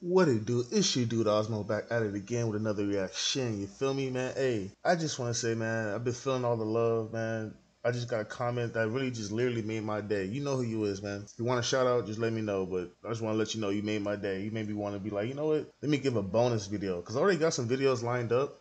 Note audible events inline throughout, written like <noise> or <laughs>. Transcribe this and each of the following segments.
What it do? It's your dude Ozmo back at it again with another reaction. You feel me, man? Hey, I just want to say, man, I've been feeling all the love, man. I just got a comment that really just literally made my day. You know who you is, man. If you want a shout out, just let me know. But I just want to let you know you made my day. You made me want to be like, you know what? Let me give a bonus video because I already got some videos lined up.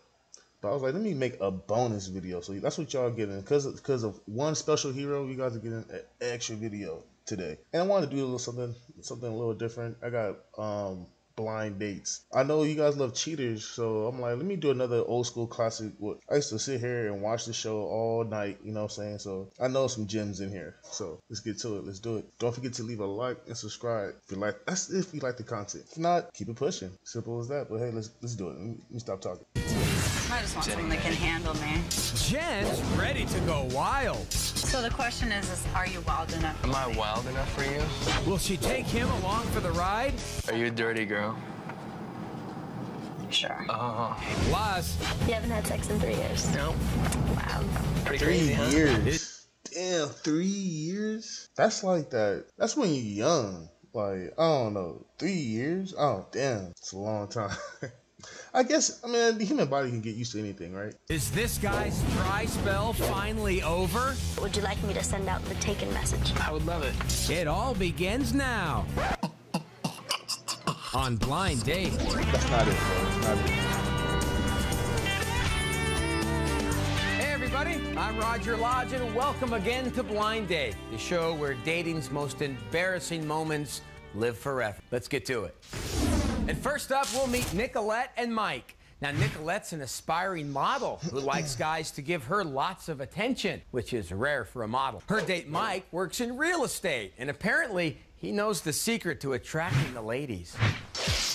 But I was like, let me make a bonus video. So that's what y'all getting. Because because of one special hero, you guys are getting an extra video today. And I wanted to do a little something something a little different. I got um blind dates. I know you guys love cheaters, so I'm like, let me do another old school classic. What I used to sit here and watch the show all night, you know what I'm saying? So I know some gems in here. So let's get to it. Let's do it. Don't forget to leave a like and subscribe if you like that's if you like the content. If not, keep it pushing. Simple as that. But hey, let's let's do it. Let me, let me stop talking. I just want someone that can handle me. Jen's ready to go wild. So the question is, is are you wild enough? Am I wild enough for you? Will she take him along for the ride? Are you a dirty girl? Sure. Uh-huh. Oh, Plus, You haven't had sex in three years. no. Wow. Pretty Three crazy, huh? years. Damn, three years? That's like that. That's when you're young. Like, I don't know. Three years? Oh, damn. It's a long time. <laughs> I guess, I mean, the human body can get used to anything, right? is this guy's dry spell finally over? Would you like me to send out the taken message? I would love it. It all begins now. On Blind Date. That's not it, bro. It's not it. Hey everybody, I'm Roger Lodge and welcome again to Blind Date, the show where dating's most embarrassing moments live forever. Let's get to it. And first up, we'll meet Nicolette and Mike. Now, Nicolette's an aspiring model who likes <clears throat> guys to give her lots of attention, which is rare for a model. Her date, Mike, works in real estate, and apparently he knows the secret to attracting the ladies.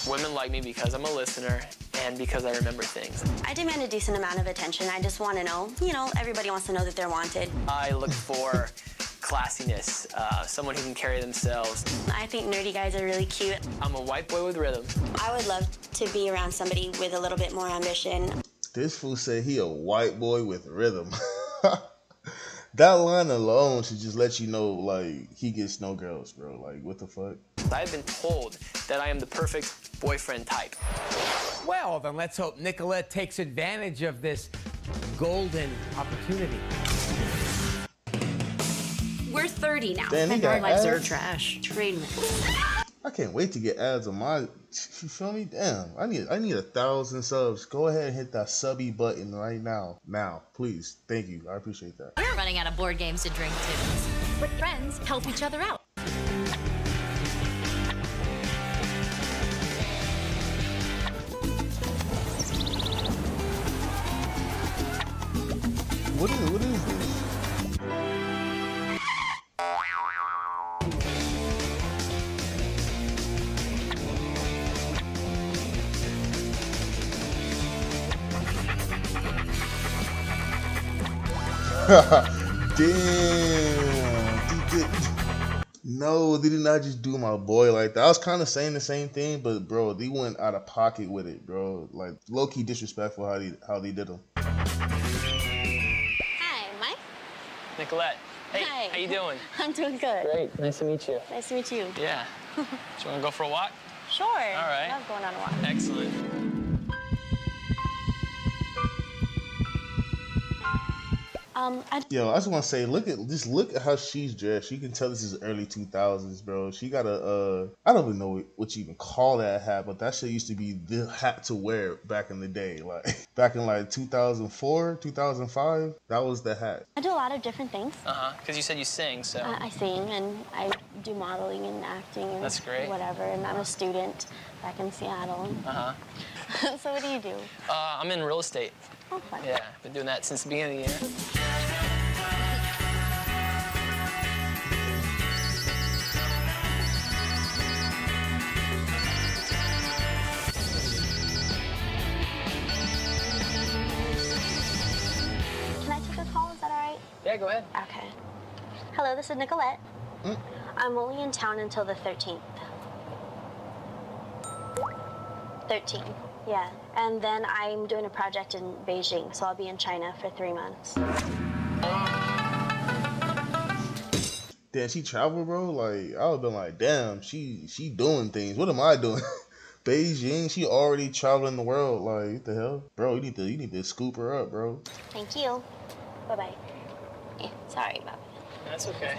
Women like me because I'm a listener and because I remember things. I demand a decent amount of attention. I just want to know, you know, everybody wants to know that they're wanted. I look for classiness, uh, someone who can carry themselves. I think nerdy guys are really cute. I'm a white boy with rhythm. I would love to be around somebody with a little bit more ambition. This fool said he a white boy with rhythm. <laughs> that line alone should just let you know, like, he gets no girls, bro. Like, what the fuck? I've been told that I am the perfect boyfriend type. Well, then let's hope Nicolette takes advantage of this golden opportunity. We're 30 now. Damn, he and our got lives are trash. Train wreck. I can't wait to get ads on my. <laughs> You feel me? Damn, I need I need a thousand subs. Go ahead and hit that subby button right now. Now, please. Thank you. I appreciate that. We're running out of board games to drink to. But friends help each other out. <laughs> Damn. He did- No, they did not just do my boy like that. I was kind of saying the same thing, but bro, they went out of pocket with it, bro. Like low key disrespectful how they how they did them. Hi, Mike. Nicolette, hey, Hi. how you doing? <laughs> I'm doing good. Great, nice to meet you. Nice to meet you. Yeah. <laughs> Do you want to go for a walk? Sure. All right. I love going on a walk. Excellent. Um, I, Yo, I just want to say, look at just look at how she's dressed. You can tell this is early two thousands, bro. She got a uh, I don't even know what you even call that hat, but that shit used to be the hat to wear back in the day, like <laughs> back in like two thousand four, two thousand five. That was the hat. I do a lot of different things. Uh huh. Because you said you sing, so. I I sing and I do modeling and acting and That's great. whatever. And I'm a student back in Seattle. Uh huh. <laughs> so what do you do? Uh, I'm in real estate. Oh, fun. Yeah, been doing that since the beginning of the year. Can I take a call? Is that all right? Yeah, go ahead. Okay. Hello, this is Nicolette. Mm. I'm only in town until the 13th. 13, yeah. And then I'm doing a project in Beijing, so I'll be in China for three months. Damn, she traveled, bro. Like I would have been like, damn, she she doing things. What am I doing? <laughs> Beijing, she already traveling the world. Like, what the hell, bro? You need to, you need to scoop her up, bro. Thank you. Bye bye. Yeah, sorry about that. That's okay.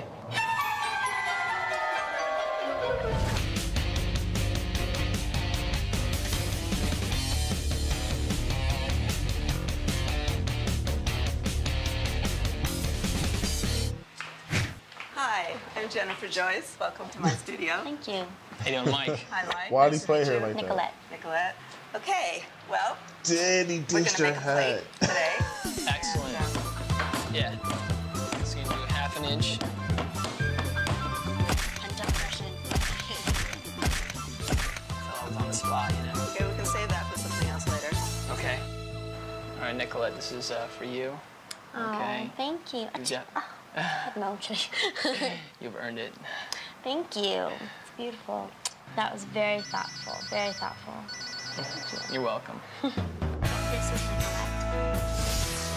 Hi, I'm Jennifer Joyce. Welcome to my <laughs> studio. Thank you, How you doing, Mike? <laughs> Hi, Mike. Why Nice do you play meet her you. like that? Nicolette. Nicolette. Okay, well, Danny we're ditched gonna her make a plate hat. today. Excellent. Yeah. Just gonna do half an inch. And depression. I was on the spot, you know. Okay, we can save that for something else later. Okay. All right, Nicolette, this is uh, for you. Okay. Oh, thank you. You got- <sighs> No, just- <laughs> You've earned it. thank you. It's beautiful. That was very thoughtful. Very thoughtful. You're welcome. <laughs> This is Nicolette.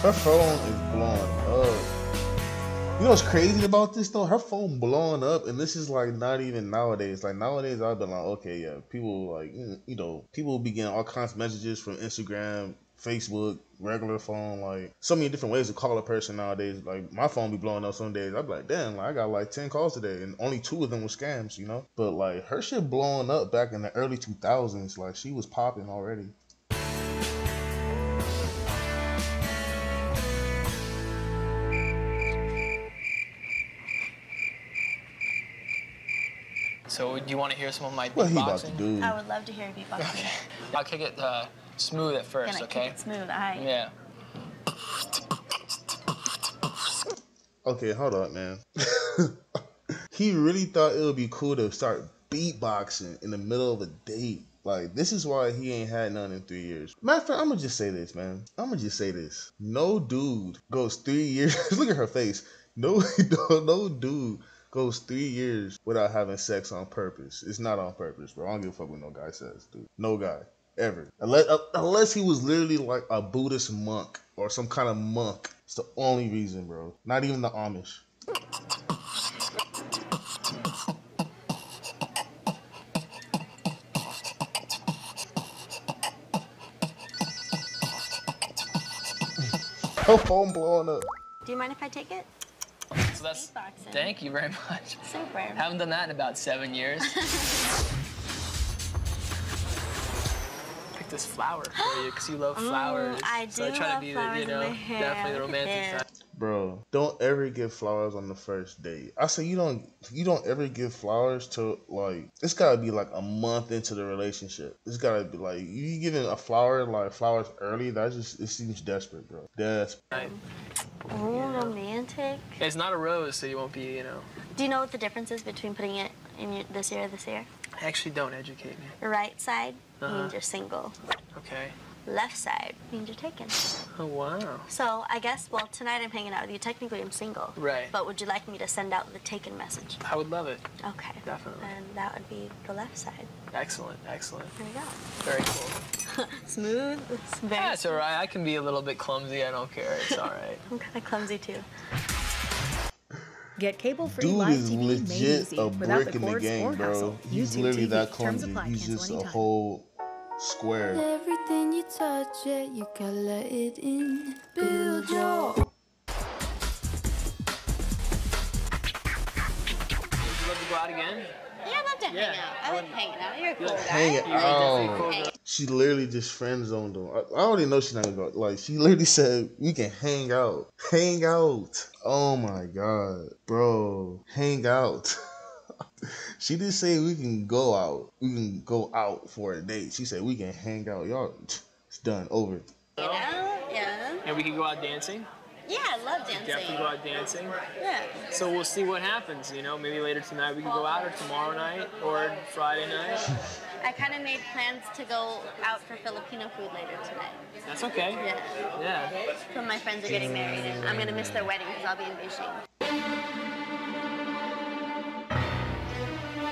Her phone is blowing up. You know what's crazy about this though? Her phone blowing up, and this is like not even nowadays. Like nowadays, I've been like, okay, yeah, people like you know, people be getting all kinds of messages from Instagram, Facebook, regular phone, like so many different ways to call a person nowadays. Like my phone be blowing up some days. I'm like, damn, like I got like ten calls today, and only two of them were scams, you know. But like her shit blowing up back in the early 2000s, like she was popping already. So, do you want to hear some of my What he about to do? I would love to hear you beatboxing. <laughs> Okay. I'll kick it uh, smooth at first, Gonna okay? keep it smooth. All right. Yeah. Okay, hold up, man. <laughs> he really thought it would be cool to start beatboxing in the middle of a date. Like, this is why he ain't had none in three years. Matter of fact, I'm gonna just say this, man. I'm gonna just say this. No dude goes three <laughs> years. Look at her face. No, <laughs> no, no dude goes three years without having sex on purpose. It's not on purpose, bro. I don't give a fuck what no guy says, dude. No guy. Ever. Unless, uh, unless he was literally like a Buddhist monk or some kind of monk. It's the only reason, bro. Not even the Amish. <laughs> Her phone blowing up. Do you mind if I take it? So that's. Thank you very much. Super. Haven't done that in about seven years. <laughs> this flower for you because you love <gasps> flowers. I so I do try love to be, flowers the, you know, <laughs> definitely the romantic this. side. Bro, don't ever give flowers on the first date. I say you don't you don't ever give flowers to like it's gotta be like a month into the relationship. It's gotta be like you giving a flower like flowers early, that just it seems desperate, bro. Desperate. Right. Oh, romantic. It's not a rose, so you won't be, you know. Do you know what the difference is between putting it in your, this ear or this ear? Actually, don't educate me. Right side Uh-huh. means you're single. Okay. Left side means you're taken. Oh wow. So I guess, well, tonight I'm hanging out with you. Technically, I'm single. Right. But would you like me to send out the taken message? I would love it. Okay. Definitely. And that would be the left side. Excellent. Excellent. There you go. Very cool. <laughs> Smooth. It's very. Yeah, it's all right. I can be a little bit clumsy. I don't care. It's all <laughs> right. I'm kind of clumsy too. Get cable-free Dude live is TV made legit easy a without brick the in the or game, bro. He's YouTube literally TV. that Terms clumsy. He's Cancel just a whole square. Everything you touch, yeah, you gotta let it in. Build your Would you love to go out again? Yeah, I love to Yeah, hang out. I like hanging out. You're a cool guy. Hang it You're definitely out. cool. Hang She literally just friend zoned him. I, I already know she's not gonna go. Like she literally said, "We can hang out, hang out." Oh my god, bro, hang out. <laughs> she didn't say we can go out. We can go out for a date. She said we can hang out. Y'all, <tsk> it's done, over. You know? Yeah. And we can go out dancing. Yeah, I love dancing. Definitely go out dancing. Yeah. So we'll see what happens. You know, maybe later tonight we can go out, or tomorrow night, or Friday night. <laughs> I kind of made plans to go out for Filipino food later tonight. That's okay. Yeah. Yeah. Some of my friends are getting married, and I'm gonna miss their wedding because I'll be in Beijing.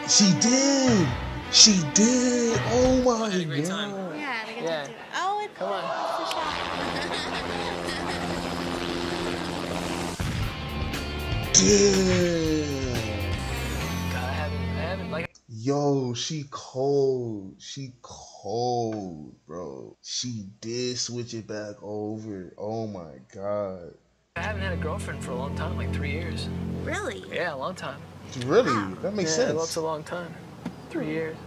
She did. She did. Oh my Had a great god. time. Yeah, I get Yeah. to do. Oh, it's Come on. it's a Yo, she cold. She cold, bro. She did switch it back over. Oh my god. I haven't had a girlfriend for a long time, like three years. Really? Yeah, a long time. Really? That makes yeah, sense. that's a long time. Three mm. years.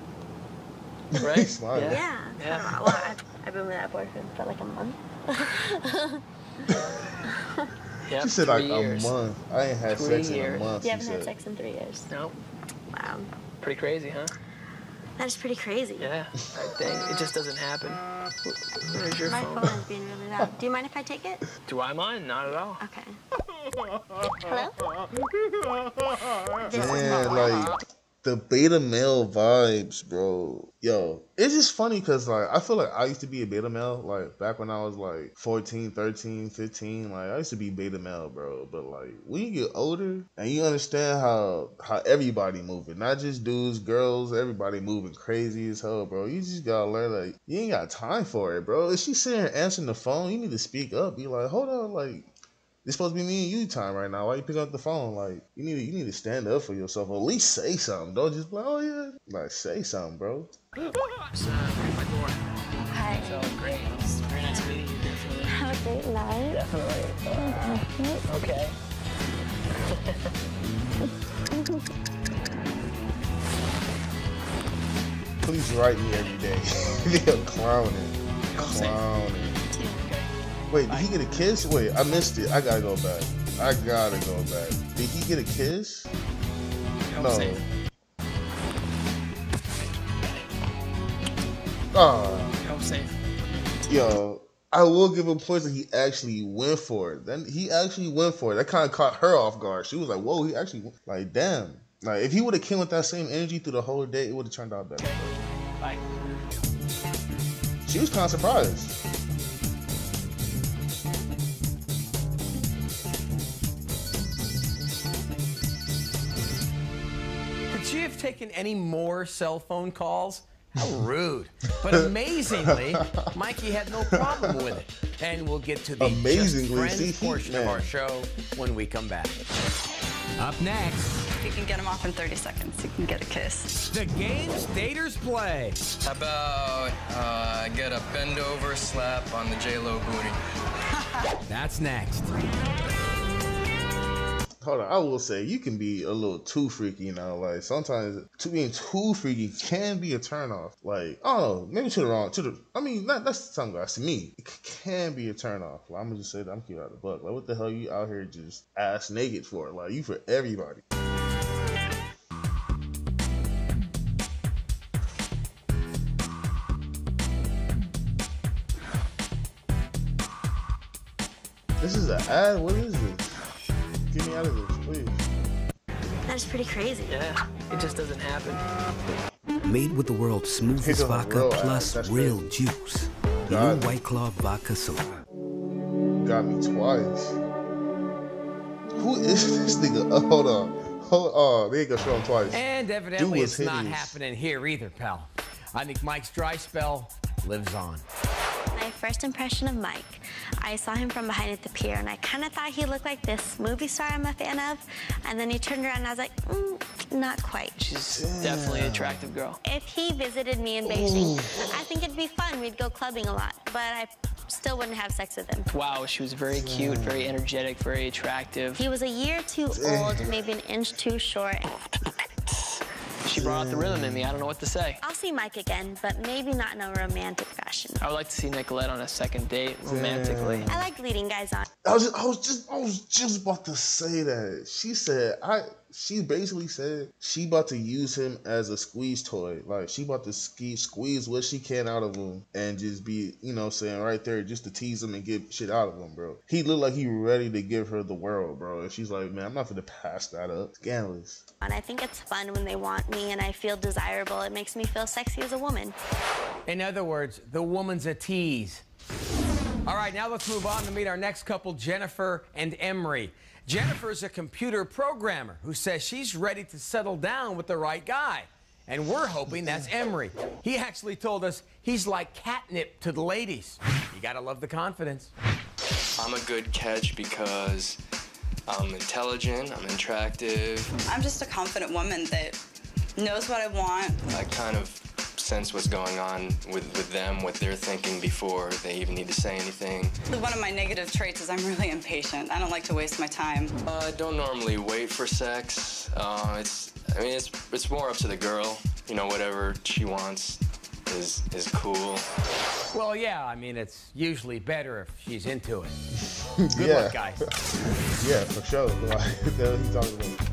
He's <laughs> Right? smiling. Yeah. Yeah. <laughs> Well, I've, I've been with that boyfriend for like a month. <laughs> Yep, She said three like years. a month. I ain't had Three sex in a years. month. You haven't had said. sex in three years. Nope. Wow. Pretty crazy, huh? That is pretty crazy. Yeah, I think it just doesn't happen. Where's your My phone? phone is being really loud. Do you mind if I take it? Do I mind? Not at all. Okay. <laughs> Hello? This is Man, my like the beta male vibes, bro. Yo, it's just funny because like I feel like I used to be a beta male like back when I was like 14, 13, 15. Like I used to be beta male, bro. But like when you get older and you understand how how everybody moving, not just dudes, girls, everybody moving crazy as hell, bro. You just gotta learn like you ain't got time for it, bro. If she's sitting answering the phone, you need to speak up. Be like, hold on, like it's supposed to be me and you time right now. Why you picking up the phone? Like you need to, you need to stand up for yourself. Or at least say something. Don't just be like, oh yeah. Like say something, bro. So, my door. Hi. So great. It's very nice meeting you. Definitely. Have a great night. Definitely. Okay. Please write me every day. <laughs> They're clowning. Clowning. Wait, did he get a kiss? Wait, I missed it. I gotta go back. I gotta go back. Did he get a kiss? No. safe. Ah. Yo, I will give him points that he actually went for it. Then he actually went for it. That kind of caught her off guard. She was like, "Whoa!" He actually went- like, damn. Like if he would have came with that same energy through the whole day, it would have turned out better. Bye. She was kind of surprised. Have taken any more cell phone calls? How <laughs> rude. But amazingly, Mikey had no problem with it. And we'll get to the Amazingly, just friends he- portion of our show when we come back. Up next, you can get him off in 30 seconds, you can get a kiss. the games daters play. How about uh, I get a bend over slap on the J Lo booty? <laughs> That's next. Hold on, I will say you can be a little too freaky, you know. Like sometimes to being too freaky can be a turnoff. Like know, maybe to the wrong, to the. I mean, that's some guys. To me, it can be a turnoff. Like, I'm gonna just say that I'm keeping out of the buck. Like what the hell you out here just ass naked for? Like you for everybody. This is an ad. What is out of this, please. That is pretty crazy. Yeah, it just doesn't happen. Made with the world's smoothest vodka real plus that's real crazy. juice. God. New White Claw Vodka Soda. Got me twice. Who is this nigga? Oh, hold on. Hold on. They ain't gonna show him twice. And evidently, was it's not happening here either, pal. I think Mike's dry spell lives on. My first impression of Mike, I saw him from behind at the pier, and I kind of thought he looked like this movie star I'm a fan of. And then he turned around, and I was like, mm, not quite. She's definitely an attractive girl. If he visited me in Beijing, I think it'd be fun. We'd go clubbing a lot, but I still wouldn't have sex with him. Wow, she was very cute, very energetic, very attractive. He was a year too old, maybe an inch too short. She brought out the rhythm in me. I don't know what to say. I'll see Mike again, but maybe not in a romantic fashion. I would like to see Nicolette on a second date romantically. I like leading guys on. I was just, I was just, I was just about to say that. She said, I. She basically said she about to use him as a squeeze toy. Like she about to ski, squeeze what she can out of him and just be, you know, saying right there just to tease him and get shit out of him, bro. He looked like he ready to give her the world, bro. And she's like, man, I'm not gonna pass that up. Scandalous. And I think it's fun when they want me and I feel desirable. It makes me feel sexy as a woman. In other words, the woman's a tease. All right, now let's move on to meet our next couple, Jennifer and Emery. Jennifer's a computer programmer who says she's ready to settle down with the right guy. And we're hoping that's Emery. He actually told us he's like catnip to the ladies. You gotta love the confidence. I'm a good catch because I'm intelligent, I'm attractive. I'm just a confident woman that knows what I want. I kind of sense what's going on with, with them, what they're thinking before they even need to say anything. One of my negative traits is I'm really impatient. I don't like to waste my time. Uh, I don't normally wait for sex. Uh, it's, I mean, it's it's more up to the girl. You know, whatever she wants is is cool. Well, yeah, I mean, it's usually better if she's into it. <laughs> Good yeah. luck, guys. <laughs> Yeah, for sure. Like, the hell talking about?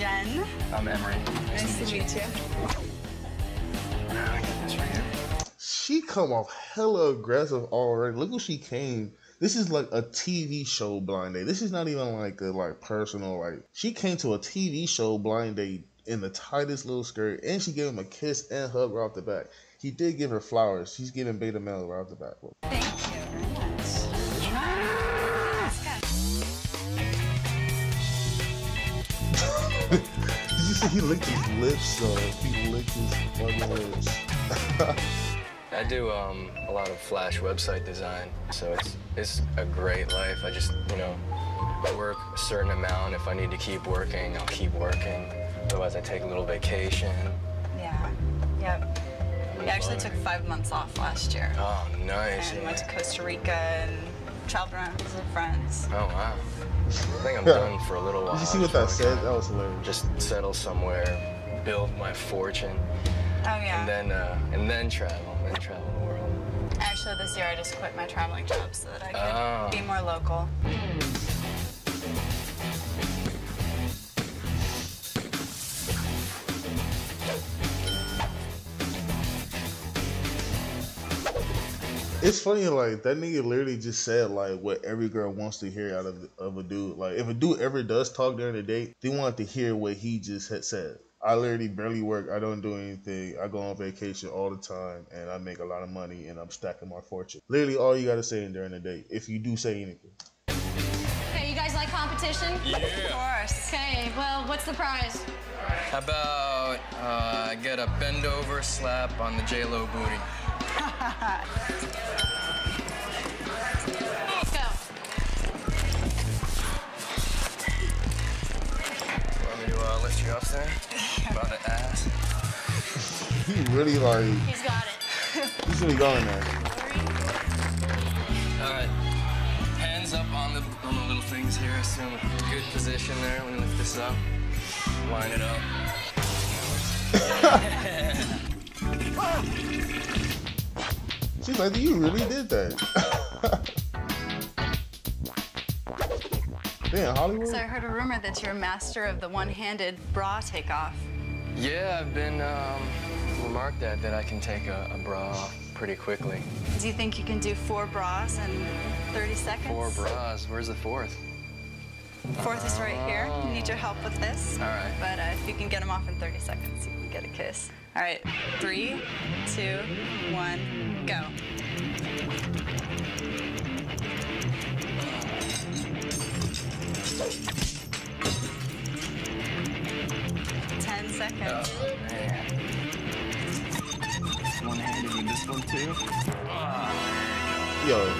Jen. I'm Emery. Nice to meet you. I got this for you. She come off hella aggressive already. Look what she came. This is like a TV show blind date. This is not even like a like personal like. She came to a TV show blind date in the tightest little skirt, and she gave him a kiss and hug right off the back. He did give her flowers. She's giving beta male right off the back. Thank you Did you see he licked his lips? So he licked his fucking lips. <laughs> I do um, a lot of Flash website design, so it's it's a great life. I just you know I work a certain amount. If I need to keep working, I'll keep working. Otherwise, I take a little vacation. Yeah. Yep. We actually took five months off last year. Oh, nice. And went to Costa Rica and traveled around with some friends. Oh wow. I think I'm done for a little while. Did you see what that said? That was hilarious. Just settle somewhere, build my fortune, Oh yeah. and then uh, and then travel, then travel the world. Actually, this year I just quit my traveling job so that I could Oh. be more local. It's funny, like that nigga literally just said like what every girl wants to hear out of of a dude. Like if a dude ever does talk during the date, they want to hear what he just had said. I literally barely work. I don't do anything. I go on vacation all the time, and I make a lot of money, and I'm stacking my fortune. Literally, all you gotta say during the date, if you do say anything. Okay, you guys like competition? Yeah. Of course. Okay, well, what's the prize? How about uh, get a bend over slap on the J Lo booty? <laughs> lift you up there? <laughs> About the ass? He really like He's got it. <laughs> he's really going there. All right. Hands up on the on the little things here. Assume good position there. When you lift this up, line it up. <laughs> She's like, you really did that. Damn, Hollywood. So I heard a rumor that you're a master of the one-handed bra takeoff. Yeah, I've been um, remarked at that I can take a, a bra off pretty quickly. Do you think you can do four bras in 30 seconds? Four bras. Where's the fourth? Fourth is right here. Need your help with this. All right. But uh, if you can get them off in 30 seconds, you can get a kiss. All right, three, two, one, go. Ten. Oh man. One-handed with this one too. Yo,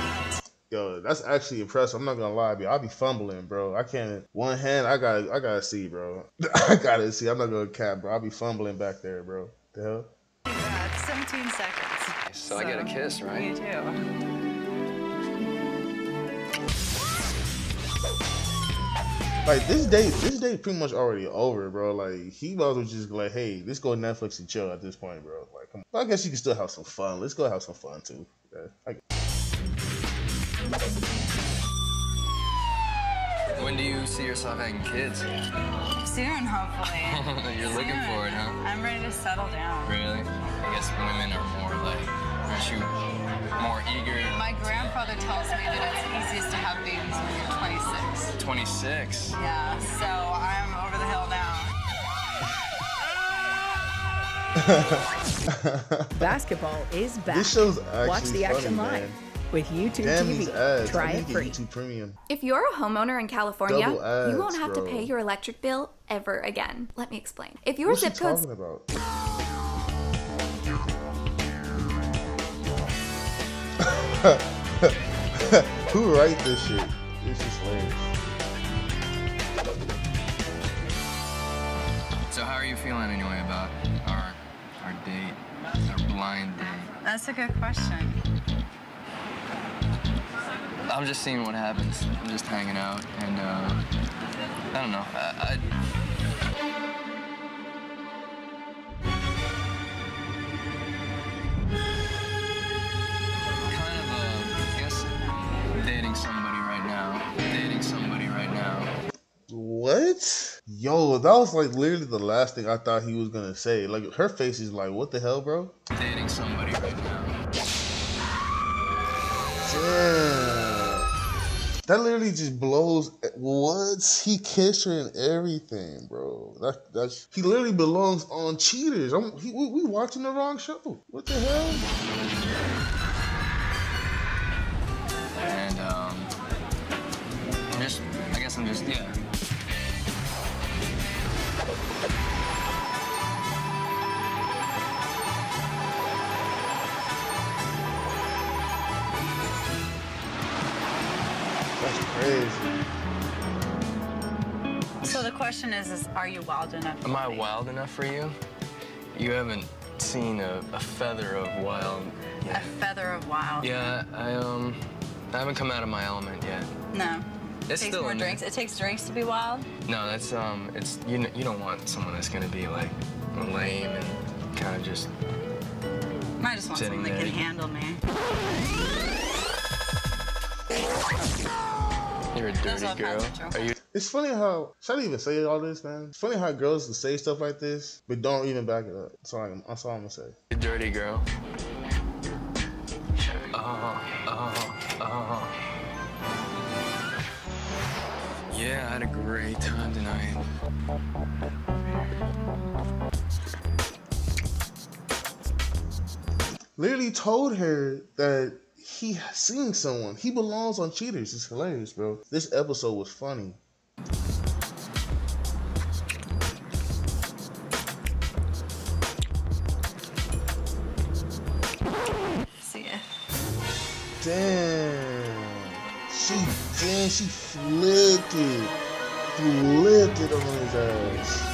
yo, that's actually impressive. I'm not gonna lie, to you. I'll be fumbling, bro. I can't. One hand, I gotta, I gotta see, bro. <laughs> I gotta see. I'm not gonna cap, bro. I'll be fumbling back there, bro. The hell? Uh, 17 seconds. So I get a kiss, right? You do. Like this date, this date pretty much already over, bro. Like he might as well just like, hey, let's go Netflix and chill at this point, bro. Like, come on. I guess you can still have some fun. Let's go have some fun too. Yeah, I- When do you see yourself having kids? Soon, hopefully. <laughs> You're looking for it, huh? I'm ready to settle down. Really? I guess women are more like, aren't you more eager? My grandfather tells me that it's easiest to have babies when you're 26. 26. Yeah, so I'm over the hill now. <laughs> Basketball is back. This show's actually Watch the action funny, live man. with YouTube Damn TV. Try it free. YouTube Premium. If you're a homeowner in California, ads, you won't have bro. to pay your electric bill ever again. Let me explain. If your What's she zip code's talking about? <laughs> Who write this shit? This is hilarious. Feeling anyway about our our date, our blind date? That's a good question. I'm just seeing what happens. I'm just hanging out, and uh, I don't know. I, I kind of, uh, dating somebody right now. Dating somebody right now. What? Yo, that was like literally the last thing I thought he was gonna say. Like her face is like, what the hell, bro? Dating somebody right now. Damn. That literally just blows. What? He kissed her and everything, bro. That that's he literally belongs on Cheaters. I'm he, we, we watching the wrong show. What the hell? And um, I'm just, I guess I'm just, yeah. Crazy. So the question is, is are you wild enough? Am I wild enough for you? You haven't seen a, a feather of wild. A feather of wild. Yeah, I um, I haven't come out of my element yet. No. It It's takes still more there. drinks. It takes drinks to be wild. No, that's um, it's you. You don't want someone that's gonna be like lame and kind of just. I just want someone that can handle me. You're a dirty girl. Are you? It's funny how should I even say all this, man? It's funny how girls can say stuff like this, but don't even back it up. That's all I'm, that's all I'm gonna say. a dirty girl? Oh, oh, oh. Yeah, I had a great time tonight. Literally told her that he seen someone. He belongs on Cheaters. It's hilarious, bro. This episode was funny. See ya. Damn. She damn, she flipped it. Flipped it on his ass.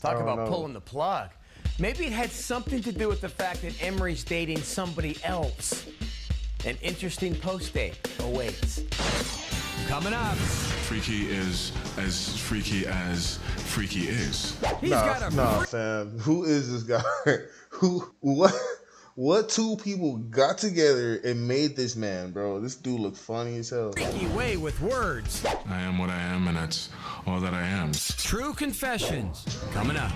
Talk about know. pulling the plug. Maybe it had something to do with the fact that Emery's dating somebody else. An interesting post date awaits. Coming up, Freaky is as freaky as freaky is. he's nah, got a nah, fam. Who is this guy? <laughs> Who? What? What two people got together and made this man, bro? This dude look funny as hell. freaky way with words. I am what I am, and that's all that I am. True confessions. Coming up.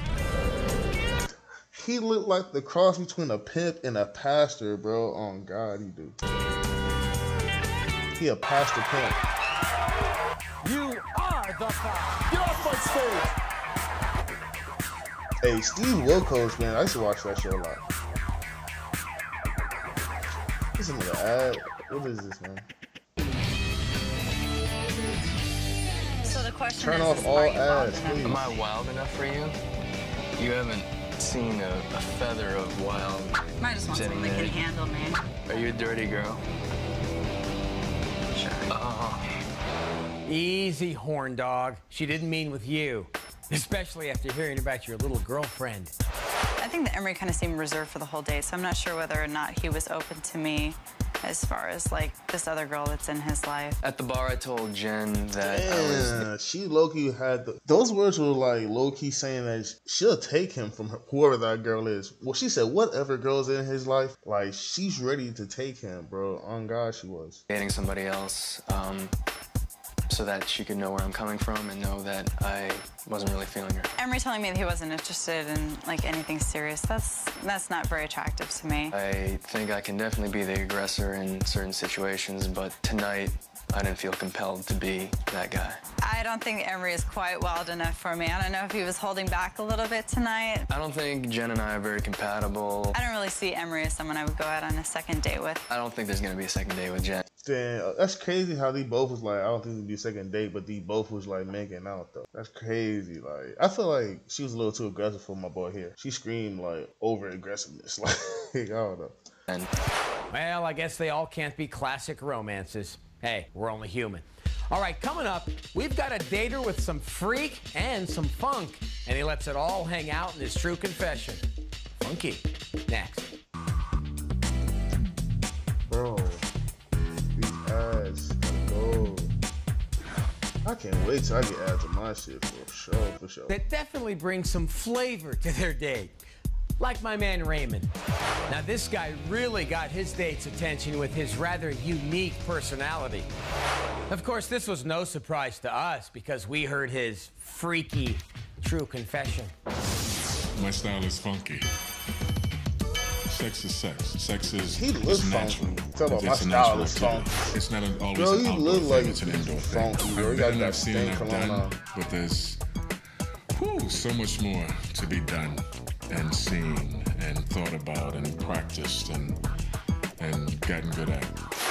He looked like the cross between a pimp and a pastor, bro. Oh God, he do. He a pastor pimp. You are the fire. Get off my stage. Hey, Steve Wilkos, man, I used to watch that show a lot. This is another ad. What is this, man? So the question Turn is, off is all are you wild ads, enough? please. Am I wild enough for you? You haven't seen a, a feather of wild. I just want sitting someone that can handle me. Are you a dirty girl? Sure. Oh, Easy, horn dog. She didn't mean with you. Especially after hearing about your little girlfriend. I think that Emery kind of seemed reserved for the whole day, so I'm not sure whether or not he was open to me as far as like this other girl that's in his life. at the bar, I told Jen that I was. Damn, she Loki had the, those words were like low key saying that she'll take him from her, whoever that girl is. Well, she said whatever girl's in his life, like she's ready to take him, bro. On God, she was. dating somebody else um, so that she could know where I'm coming from and know that I wasn't really feeling her. Emery telling me that he wasn't interested in like anything serious. That's that's not very attractive to me. I think I can definitely be the aggressor in certain situations, but tonight I didn't feel compelled to be that guy. I don't think Emery is quite wild enough for me. I don't know if he was holding back a little bit tonight. I don't think Jen and I are very compatible. I don't really see Emery as someone I would go out on a second date with. I don't think there's gonna be a second date with Jen. Damn, that's crazy how they both was like, I don't think it'd be a second date, but they both was like making out though. That's crazy. Like, I feel like she was a little too aggressive for my boy here. She screamed like over aggressiveness. <laughs> Like, I don't know. And Well, I guess they all can't be classic romances. Hey, we're only human. All right, coming up, we've got a dater with some freak and some funk, and he lets it all hang out in his true confession. Funky. Next. Bro, these ads, go. I can't wait till I get ads on my shit for sure, for sure. That definitely brings some flavor to their date. Like my man Raymond. Now, this guy really got his date's attention with his rather unique personality. Of course, this was no surprise to us because we heard his freaky true confession. My style is funky. Sex is sex. Sex is, He is looks natural. funky. Talk about It's my style natural is funky. It's not an, always Bro, an you outdoor look thing. like it's an indoor funky, thing. bro. You I've got been, that I've seen, and I've done, but there's whew, so much more to be done and seen and thought about and practiced and and gotten good at.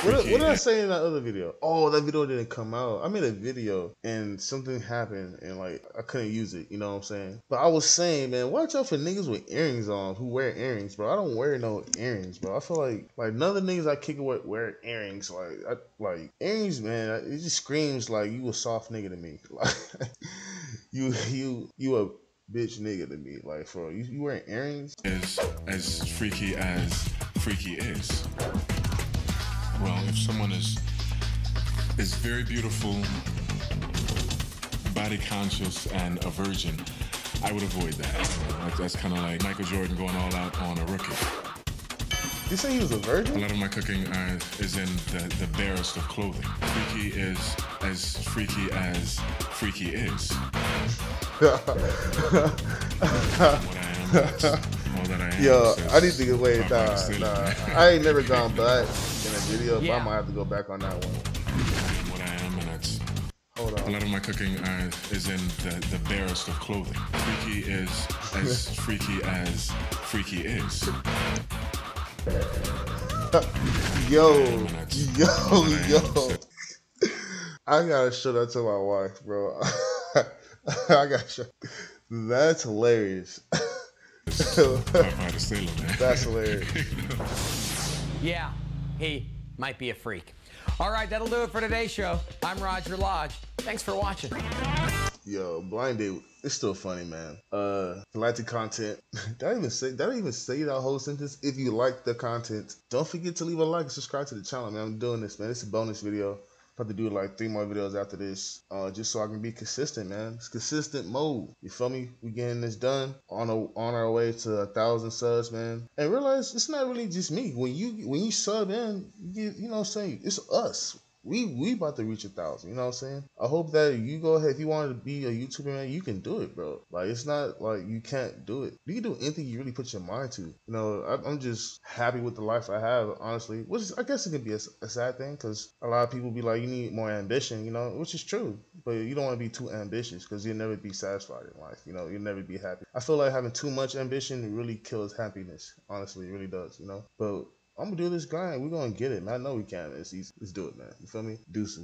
What, what did I say in that other video? Oh, that video didn't come out. I made a video and something happened and like I couldn't use it. You know what I'm saying? But I was saying, man, watch out for niggas with earrings on who wear earrings, bro. I don't wear no earrings, bro. I feel like like none of the niggas I kick it with wear earrings. Like I, like earrings, man. It just screams like you a soft nigga to me. <laughs> Like <laughs> you you you a bitch nigga to me. Like for you, you wearing earrings? is as freaky as freaky is. Well, if someone is is very beautiful, body conscious, and a virgin, I would avoid that. That's kind of like Michael Jordan going all out on a rookie. You say he was a virgin? A lot of my cooking uh, is in the, the barest of clothing. Freaky is as freaky as freaky is. what I am, that's all that I am. Yo, I need to get wait, Popeye nah, nah. <laughs> I ain't never gone back in a video, but I might have to go back on that one. what I am, and it's Hold a lot of my cooking uh, is in the, the barest of clothing. Freaky is as <laughs> freaky as freaky is. <laughs> Yo, yo, all that I am. yo. I gotta show that to my wife, bro. <laughs> I gotta show. That's hilarious. Popeye the Sailor Man. That's <laughs> hilarious. Yeah, he might be a freak. All right, that'll do it for today's show. I'm Roger Lodge. Thanks for watching. Yo, blind date, it's still funny, man. Uh, like the content, <laughs> I even say I even say that whole sentence? If you like the content, don't forget to leave a like and subscribe to the channel, man. I'm doing this, man. It's a bonus video. About to do like three more videos after this, uh, just so I can be consistent, man. It's consistent mode. You feel me? We getting this done on a, on our way to a thousand subs, man. And realize it's not really just me. When you when you sub in, you, get, you know what I'm saying? It's us we we about to reach a thousand. You know what I'm saying? I hope that you go ahead. If you wanted to be a YouTuber, man, you can do it, bro. Like it's not like you can't do it. You can do anything you really put your mind to. You know, I, I'm just happy with the life I have, honestly. Which is, I guess it could be a, a sad thing because a lot of people be like, you need more ambition. You know, which is true. But you don't want to be too ambitious because you'll never be satisfied in life. You know, you'll never be happy. I feel like having too much ambition really kills happiness. Honestly, it really does. You know, but I'm gonna do this grind. We're gonna get it, man. I know we can. It's easy. Let's do it, man. You feel me? Deuces.